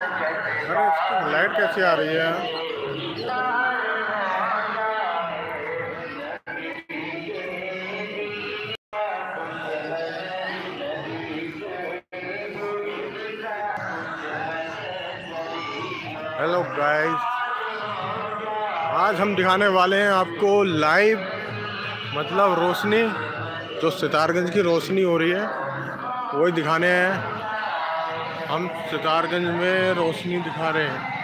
अरे लाइट कैसी आ रही है? हेलो गाइस आज हम दिखाने वाले हैं आपको लाइव मतलब रोशनी, जो सितारगंज की रोशनी हो रही है, वही दिखाने हैं। हम सितारगंज में रोशनी दिखा रहे हैं।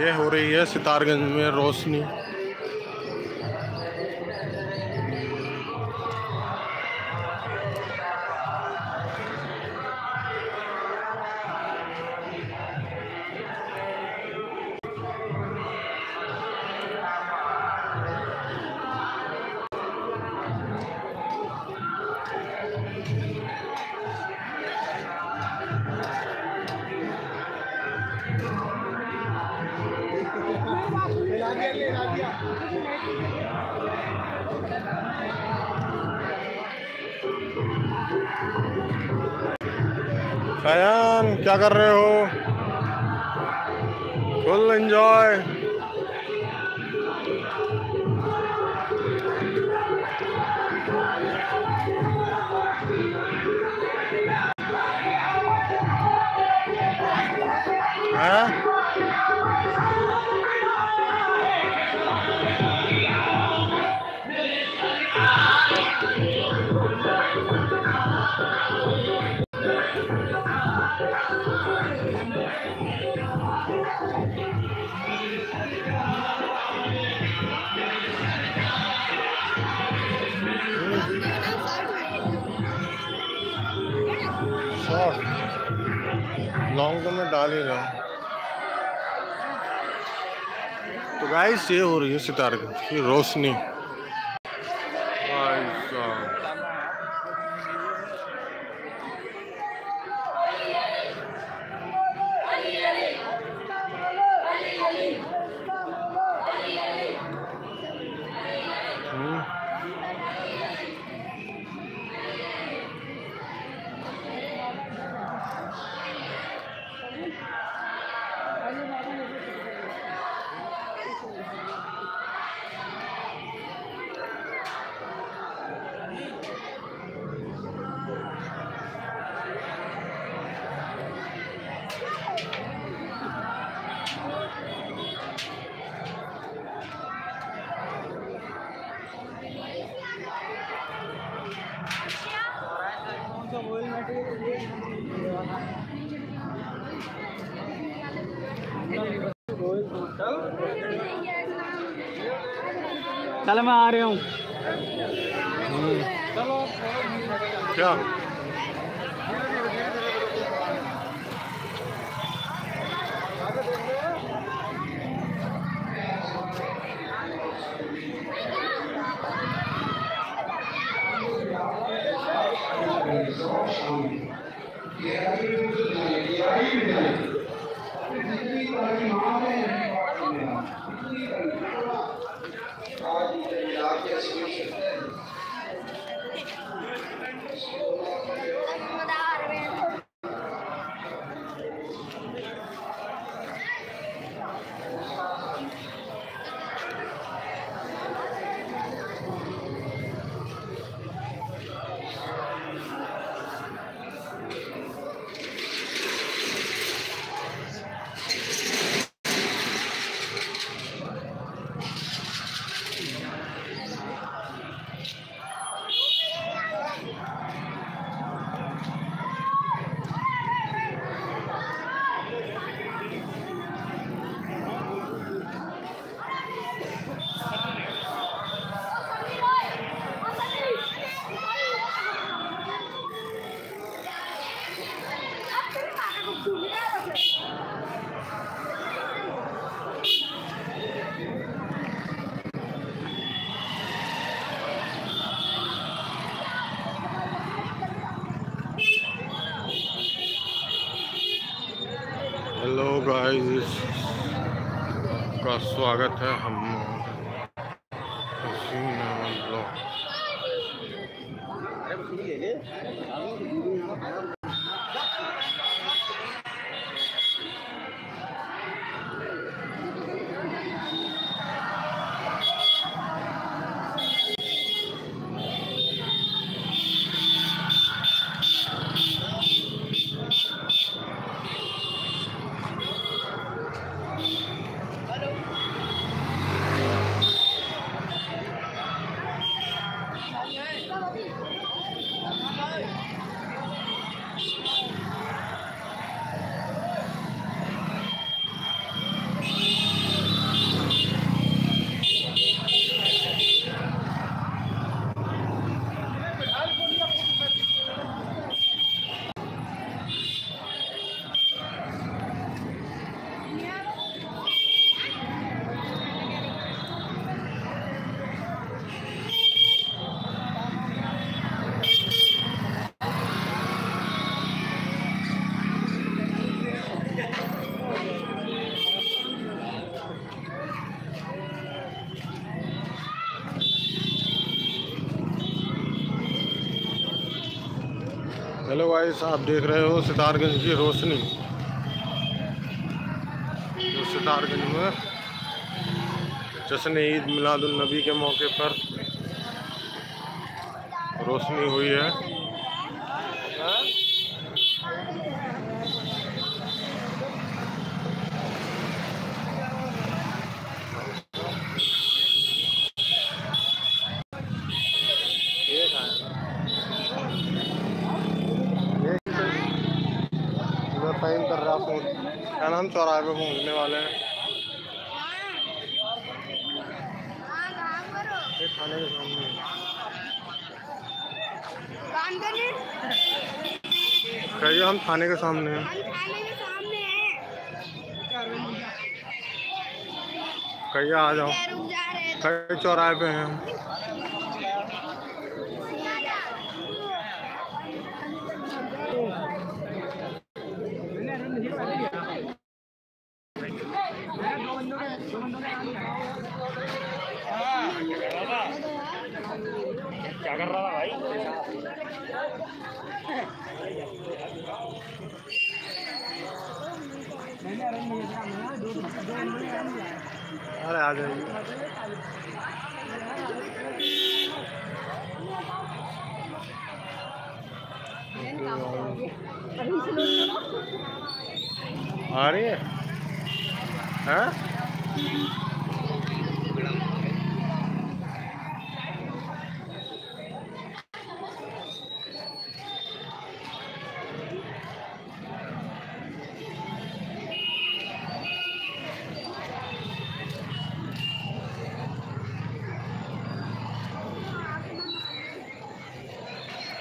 ये हो रही है सितारगंज में रोशनी। फयान क्या कर रहे हो फुल एंजॉय लॉन्ग में डाल ही रहा हूँ। तो गाइस ये हो रही है सितारगंज की रोशनी। भाई चल मैं आ रहा हूँ। क्या? गाइस का स्वागत है हम हेलो गाइस, आप देख रहे हो सितारगंज की रोशनी। जो सितारगंज में जश्न ईद मिलादुलनबी के मौके पर रोशनी हुई है। टाइम कर रहा फ़ोन। क्या नाम चौराहे पे पहुँचने वाले हैं? थाने के सामने कहिए, हम थाने के सामने हैं। कहिए, आ जाओ। कई चौराहे पे हैं हम। क्या कर रहा था भाई अरे आ जाइए आ रही है हैं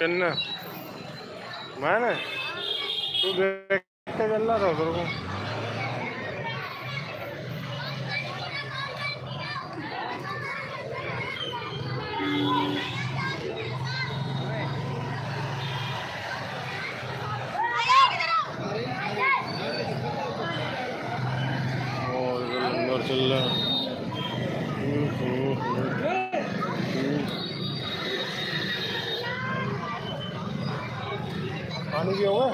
किन्ने मैंने तू देखते चल रहा था उधर को। पानी भी हुआ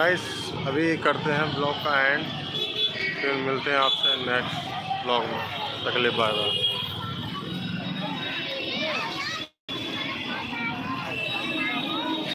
गाइस अभी करते हैं ब्लॉग का एंड फिर मिलते हैं आपसे नेक्स्ट ब्लॉग में। तकलीफ़ बाय बाय